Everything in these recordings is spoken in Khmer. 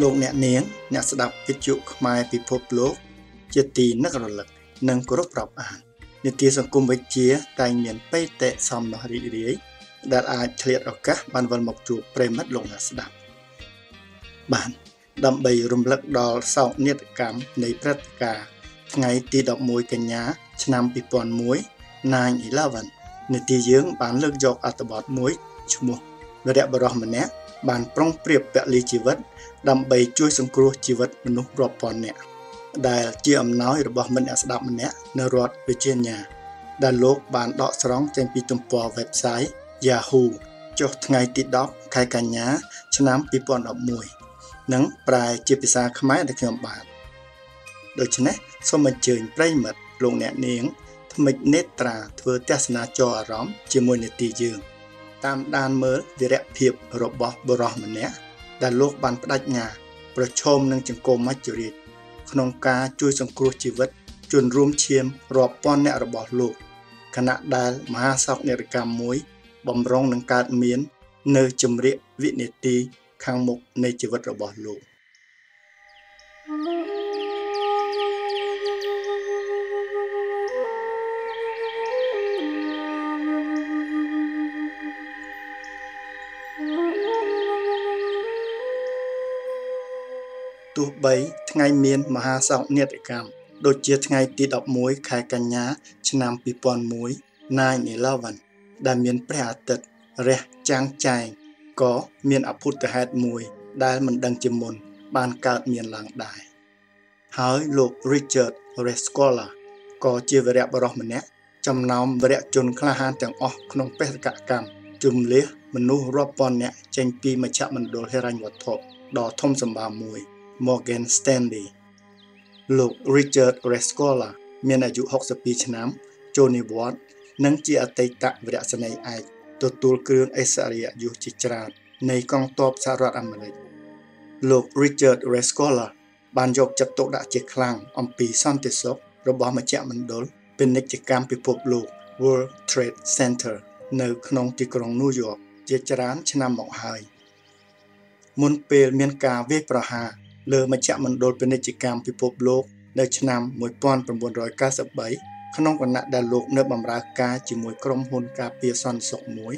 លោកអ្នកនាងអ្នកស្ដាប់វិទ្យុខ្មែរពិភពលោកជាទីនឹករលឹកនិងគោរពរាប់អាននីតិសង្គមវិទ្យាតែងមានបេតិសំណោះរីករាយដែលអាចឆ្លៀតឱកាសបានវិលមកជួបប្រិមិត្តលោកអ្នកស្ដាប់បានដើម្បីរំលឹកដល់សោកនាដកម្មនៃព្រឹត្តិការណ៍ថ្ងៃទី11កញ្ញា ឆ្នាំ2001 9/11នីតិយើងបានលើកយកអត្ថបទមួយឈ្មោះវរៈបរោះម្នាក់ បានប្រុងប្រៀបពលីជីវិត ដើម្បីជួយសង្គ្រោះជីវិតមនុស្សរាប់ពាន់នាក់ដែលជាអំណោយរបស់មិត្តអ្នកស្ដាប់ម្នាក់នៅរដ្ឋ Virginia ដែលលោកបានដកស្រង់ចេញពីទំព័រ website Yahoo ចុះថ្ងៃទី10ខែកញ្ញា ឆ្នាំ2011និងប្រែជាភាសាខ្មែរដែលខ្ញុំបានដូច្នេះសូមអញ្ជើញប្រិយមិត្តលោកអ្នកនាងថ្មិចនេត្រាធ្វើទស្សនាចរអារម្មណ៍ជាមួយនេតិយើង តាមដានមើលវិរៈភាពរបស់បុរសម្នាក់ដែលលោកបានបដិញ្ញាប្រឈមនឹងចង្កូមមច្ចរាជក្នុងការជួយសង្គ្រោះជីវិតជនរួមឈាមរាប់ពាន់អ្នករបស់លោកខណៈដែលមហាសោកនាដកម្មមួយបំរុងនឹងកើតមាន នៅជំរាកវិនាទីខាងមុខនៃជីវិតរបស់លោក ទោះបីថ្ងៃមានមហាសោកនាដកម្មដូចជាថ្ងៃទី11ខែកញ្ញា ឆ្នាំ2001 9/11ដែលមានព្រះអាទិត្យរះចាំងចែងក៏មានអភូតហេតុមួយ ដែលមិនដឹងជាមុន បានកើតមានឡើងដែរហើយលោក Richard Rescola ក៏ជាវីរៈបរិះម្នាក់ចំណោមវីរៈជនក្លាហានទាំងអស់ក្នុងបេសកកម្មជំលះមនុស្សរាប់ពាន់នាក់ចេញពីមជ្ឈមណ្ឌលហិរញ្ញវត្ថុដ៏ធំសម្បើមមួយ Morgan Stanley លោក Richard Rescola មានអាយុ62ឆ្នាំចូលនិវត្តន៍និងជាអតីតវីរៈសេនីយ៍ឯកទទួលគ្រឿងអិសរិយយសជាច្រើននៃកងទ័ពសហរដ្ឋអាមេរិកលោក Richard Rescola បានយកចិត្តទុកដាក់ជាខ្លាំងអំពីសន្តិសុខរបស់មជ្ឈមណ្ឌលពាណិជ្ជកម្មពិភពលោក World Trade Center នៅក្នុងទីក្រុង New York ជាច្រើនឆ្នាំមកហើយមុនពេលមានការវាយប្រហារ លើមជ្ឈមណ្ឌលពាណិជ្ជកម្មពិភពលោកនៅឆ្នាំ1993ក្នុងគណៈដែលលោកនៅបម្រើការជាមួយក្រុមហ៊ុនការពារសន្តិសុខមួយ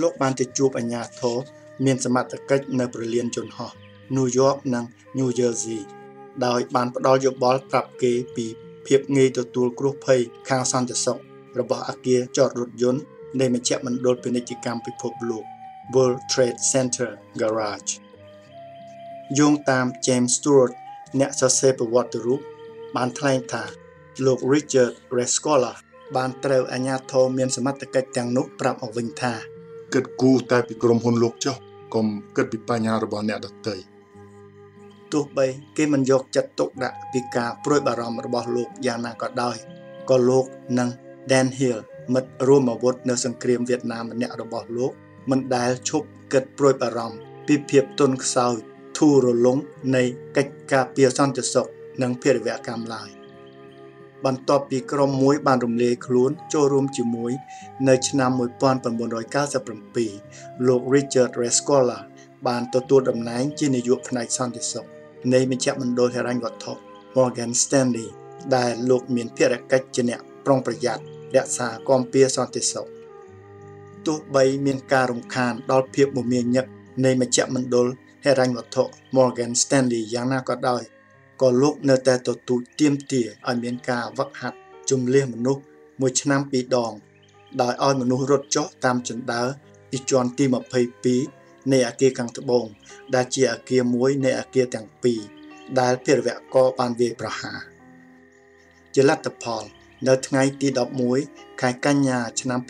លោកបានទៅជួបអាជ្ញាធរមានសមត្ថកិច្ចនៅប្រលានយន្តហោះ New York និង New Jersey ដោយបានផ្ដល់យោបល់ប្រាប់គេពីភាពងាយទទួលគ្រោះភ័យខាងសន្តិសុខរបស់អគារចតរថយន្តនៃមជ្ឈមណ្ឌលពាណិជ្ជកម្មពិភពលោក World Trade Center Garage យោងតាម James Stewart អ្នកសរសេរប្រវត្តិរូបបានថ្លែងថាលោក Richard Rescola បានត្រូវអាជ្ញាធរមានសមត្ថកិច្ចទាំងនោះប្រាប់មកវិញថាគិតគូរតែពីក្រុមហ៊ុនលោកចុះកុំគិតពីបញ្ហារបស់អ្នកដទៃទោះបីគេមិនយកចិត្តទុកដាក់ពីការព្រួយបារម្ភរបស់លោកយ៉ាងណាក៏ដោយក៏លោកនិង Dan Hill មិត្តរួមអាវុធនៅសង្គ្រាមវៀតណាមម្នាក់របស់លោកមិនដែលឈប់គិតព្រួយបារម្ភពីភាពទន់ខ្សោយ ធូររលុងនៃកិច្ចការពារសន្តិសុខនិងភារវកម្មឡើយបន្ទាប់ពីក្រុមមួយបានរំលាយខ្លួនចូលរួមជាមួយ នៅឆ្នាំ1997លោក Richard Rescola បានទទួលតំណែងជានាយកផ្នែកសន្តិសុខនៃមជ្ឈមណ្ឌលហិរញ្ញវត្ថុ Morgan Stanley ដែលលោកមានភារកិច្ចជាអ្នកប្រុងប្រយ័ត្នរក្សាគាំពារសន្តិសុខទោះបីមានការរំខានដល់ភាពមមាញឹកនៃមជ្ឈមណ្ឌល ហិរញ្ញវត្ថុ Morgan Stanley យ៉ាងណាក៏ដោយក៏លោកនៅតែទទូចទាមទារឲ្យមានការវឹកហាត់ជំលះមនុស្សមួយឆ្នាំពីរដង ដោយឲ្យមនុស្សរត់ចុះតាមជណ្ដើរពីជាន់ទី22នៃអគារខាងត្បូង ដែលជាអគារមួយនៃអគារទាំងពីរដែលភារវកបានវាយប្រហារជាលទ្ធផល នៅថ្ងៃទី11ខែកញ្ញា ឆ្នាំ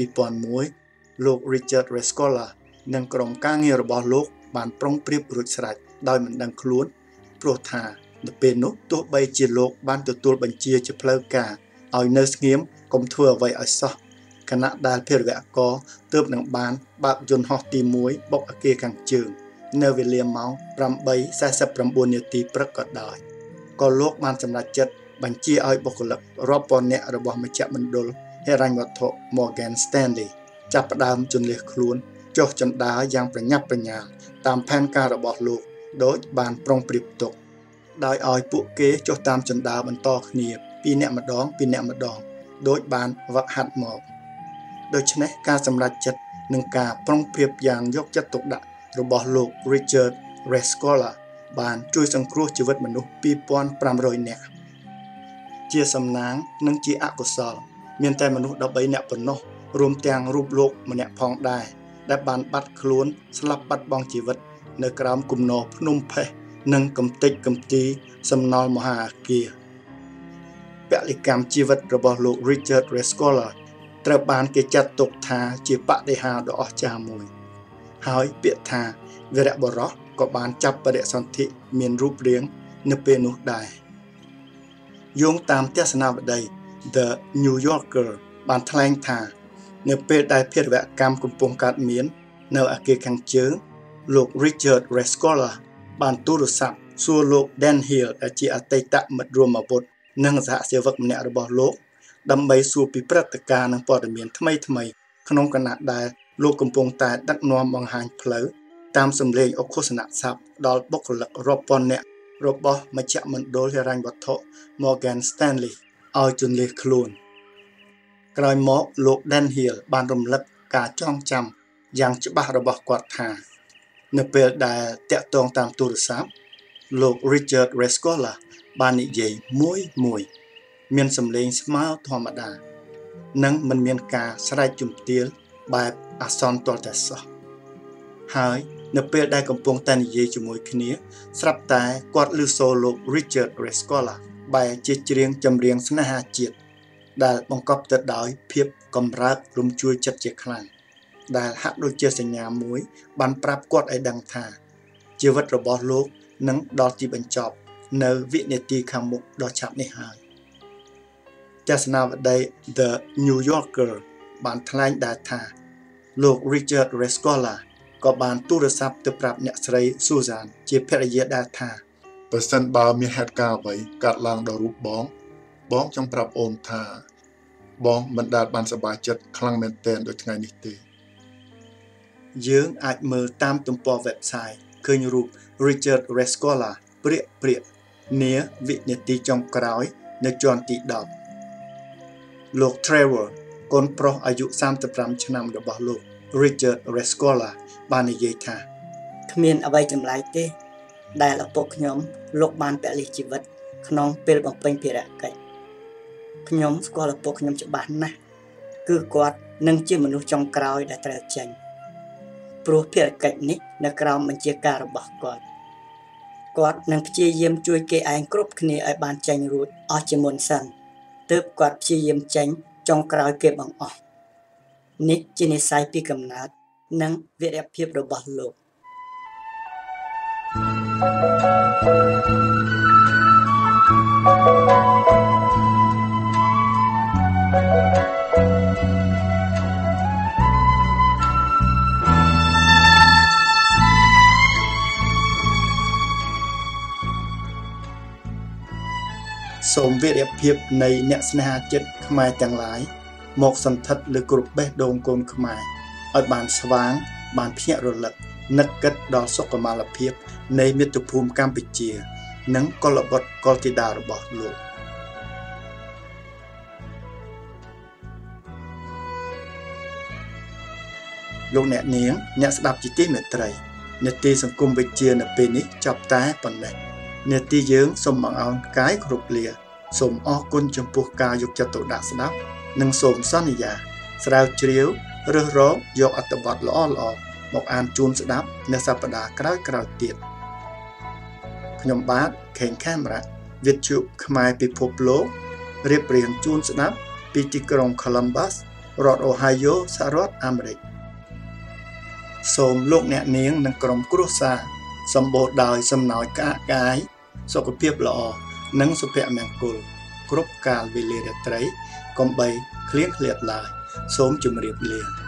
2001លោក Richard Rescola និងក្រុមការងាររបស់លោក បានប្រុងប្រៀបរួចស្រេចដោយមិនដឹងខ្លួនព្រោះថានៅពេលនោះទោះបីជាលោកបានទទួលបញ្ជាជាផ្លូវការឲ្យនៅស្ងៀមកុំធ្វើអ្វីឲ្យសោះគណៈដែលភារវកទើបនឹងបានបើកយន្តហោះទី1បុកអគារខាងជើង នៅវេលាម៉ោង8:49នាទីព្រឹកក៏ដោយក៏លោកបានសម្រេចចិត្តបញ្ជាឲ្យបុគ្គលិករាប់ពាន់នាក់របស់មជ្ឈមណ្ឌលហិរញ្ញវត្ថុ Morgan Stanley ចាប់ផ្ដើមជន់លះខ្លួន ចុះចណ្ដាលយ៉ាងប្រញាប់ប្រញាល់តាមផែនការរបស់លោកដោយបានប្រុងប្រៀបទុកដោយឲ្យពួកគេចុះតាមចន្ទាបន្តគ្នាពីអ្នកម្ដងពីអ្នកម្ដងដោយបានវឹកហាត់មកដូច្នេះការសម្រេចចិត្តនិងការប្រុងប្រៀបយ៉ាងយកចិត្តទុកដាក់របស់លោក Richard Rescola បានជួយសង្គ្រោះជីវិតមនុស្ស2500នាក់ជាសំណាងនិងជាអកុសល មានតែមនុស្ស13នាក់ប៉ុណ្ណោះរួមទាំងរូបលោកម្នាក់ផងដែរ ដែលបានបាត់ខ្លួនស្លាប់បាត់បង់ជីវិត នៅក្រោមគំនរភ្នំផេះនិងកំទេចកំទីសំណល់មហាអគារពលិកម្មជីវិតរបស់លោក Richard Rescola ត្រូវបានគេចាត់ទុកថាជាបដិហារដ៏អស្ចារ្យមួយ ហើយពាក្យថាវីរបុរសក៏បានចាប់បដិសន្ធិមានរូបរាងនៅពេលនោះដែរយោងតាមទស្សនាវដ្តី The New Yorker បានថ្លែងថា នៅពេលដែលភារវកម្មកំពុងកើតមាន នៅអគារខាងជើងលោក Richard Rescola បានទូរស័ព្ទសួរលោក Dan Hill ដែលជាអតីតមិត្តរួមអាវុធនិងសហសេវកម្នាក់របស់លោក ដើម្បីសួរពីព្រឹត្តិការណ៍និងព័ត៌មានថ្មីថ្មី ក្នុងគណៈដែលលោកកំពុងតែដឹកនាំបង្ហាញផ្លូវតាមសម្លេងអុកឃោសនៈស័ព្ទដល់បុគ្គលិករាប់ពាន់នាក់របស់មជ្ឈមណ្ឌលហិរញ្ញវត្ថុ Morgan Stanley ឲ្យជន់លៀសខ្លួន ក្រោយមកលោក Dan Hill បានរំលឹកការចងចាំយ៉ាងច្បាស់របស់គាត់ថា នៅពេលដែលតាក់ទងតាមទូរស័ព្ទលោក Richard Rescola បាននិយាយមួយមួយ មានសម្លេងស្មើធម្មតា និងមិនមានការស្រែកជំទាវបែបអាសន្នទាល់តែសោះហើយនៅពេលដែលកំពុងតែនិយាយជាមួយគ្នា ស្រាប់តែគាត់ឮសូរលោក Richard Rescola បែរជាច្រៀងចម្រៀងស្នេហាជាតិ ដែលបង្កប់ទៅដោយភាពកំរើករំជួយចិត្តជាខ្លាំងដែលហាក់ដូចជាសញ្ញាមួយ បានប្រាប់គាត់ឲ្យដឹងថា ជីវិតរបស់លោកនឹងដល់ទីបញ្ចប់ នៅវិនាទីខាងមុខដ៏ឆាប់នេះហើយទស្សនាវដ្តី The New Yorker បានថ្លែងដែរថា លោក Richard Rescola ក៏បានទូរស័ព្ទទៅប្រាប់អ្នកស្រី Susan ជាភរិយាដែរថាបើសិនបើមានហេតុការណ៍អ្វីកើតឡើងដល់រូបបង បងចង់ប្រាប់អូនថាបងមិនដែលបានសប្បាយចិត្តខ្លាំងមែនទែនដូចថ្ងៃនេះទេ យើងអាចមើលតាមទំព័រ website ឃើញរូប Richard Rescola ព្រាកព្រាកនាវិនាទីចុងក្រោយ នៅជាន់ទី10លោក Trevor កូនប្រុសអាយុ35ឆ្នាំរបស់លោក Richard Rescola បាននិយាយថាគ្មានអ្វីចម្លែកទេ ដែលឪពុកខ្ញុំលោកបានពលិជីវិត ក្នុងពេលបំពេញភារកិច្ច ខ្ញុំស្គាល់ឪពុកខ្ញុំច្បាស់ណាស់គឺគាត់នឹងជាមនុស្សចុងក្រោយដែលត្រូវចេញព្រោះភារកិច្ចនេះនៅក្រោមបញ្ជាការរបស់គាត់គាត់នឹងព្យាយាមជួយគេឯងគ្រប់គ្នាឲ្យបានចេញរួចអស់ជាមុនសិនទើបគាត់ព្យាយាមចេញចុងក្រោយគេបង្អស់នេះជានិស័យពីកំណើតនិងវីរភាពរបស់លោក សូមវីរភាពនៃអ្នកស្នេហាចិត្តខ្មែរទាំងឡាយមកសន្ធិដ្ឋលើគ្រប់បេះដូងកូនខ្មែរឲ្យបានស្វាង បានភ្ញាក់រលឹកនឹកគិតដល់សុខុមាលភាព នៃមាតុភូមិកម្ពុជា និងកុលបុត្រកុលធីតារបស់លោកលោកអ្នកនាងអ្នកស្ដាប់ជាទីមេត្រីនេតិសង្គមវិទ្យានៅពេលនេះចប់តែប៉ុណ្ណេះ នេតិយើងសូមបង្អោនកាយគ្រប់លាសូមអរគុណចំពោះការយកចិត្តទុកដាក់ស្ដាប់និងសូមសន្យា ស្រាវជ្រាវរើសរកយកអត្ថបទល្អល្អមកអានជូនស្ដាប់នៅសប្តាហ៍ក្រោយៗទៀតខ្ញុំបាទខេងខេមរៈវិទ្យុខ្មែរពិភពលោករៀបរៀងជូនស្ដាប់ពីទីក្រុង Columbus រដ្ឋ Ohio សហរដ្ឋអាមេរិកសូមលោកអ្នកនាងនិងក្រុមគ្រួសារសម្បូរដោយសំណោចក្អាកកាយ សុខភាពល្អនិងសុភមង្គលគ្រប់កាលវេលារាត្រីកុំបីឃ្លៀងឃ្លាតឡើយសូមជម្រាបលា